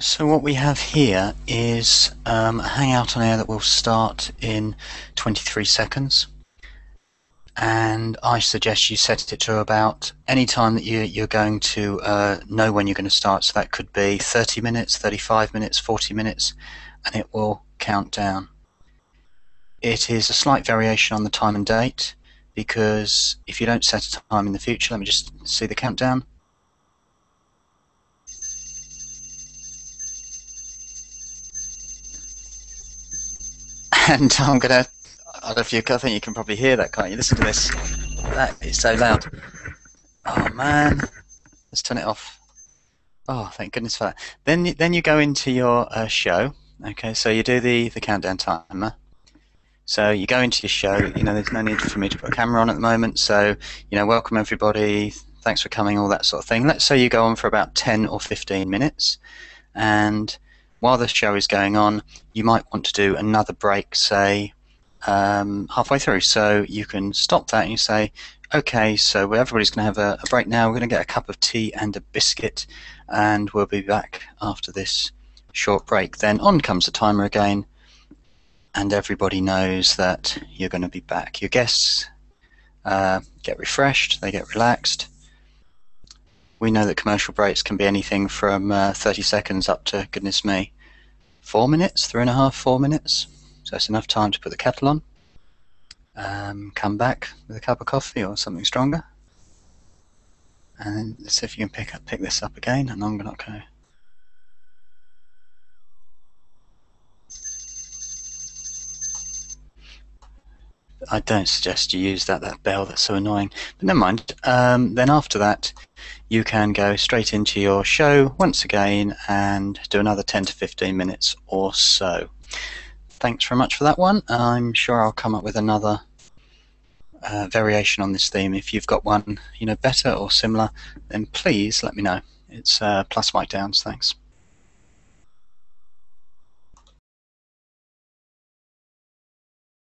So what we have here is um, a Hangout on Air that will start in 23 seconds. And I suggest you set it to about any time that you, you're going to uh, know when you're going to start. So that could be 30 minutes, 35 minutes, 40 minutes, and it will count down. It is a slight variation on the time and date because if you don't set a time in the future, let me just see the countdown. And I'm gonna. I don't know if you. I think you can probably hear that, can't you? Listen to this. That is so loud. Oh man, let's turn it off. Oh, thank goodness for that. Then, then you go into your uh, show. Okay, so you do the the countdown timer. So you go into your show. You know, there's no need for me to put a camera on at the moment. So you know, welcome everybody. Thanks for coming. All that sort of thing. Let's say you go on for about 10 or 15 minutes, and while the show is going on, you might want to do another break, say um, halfway through. So you can stop that and you say, okay, so everybody's going to have a, a break now. We're going to get a cup of tea and a biscuit, and we'll be back after this short break. Then on comes the timer again, and everybody knows that you're going to be back. Your guests uh, get refreshed, they get relaxed. We know that commercial breaks can be anything from uh, 30 seconds up to, goodness me, four minutes, three and a half, four minutes. So it's enough time to put the kettle on, um, come back with a cup of coffee or something stronger, and see if you can pick up, pick this up again. And I'm going to. go. I don't suggest you use that that bell. That's so annoying. But never mind. Um, then after that, you can go straight into your show once again and do another 10 to 15 minutes or so. Thanks very much for that one. I'm sure I'll come up with another uh, variation on this theme. If you've got one, you know, better or similar, then please let me know. It's uh, plus Mike Downes. Thanks.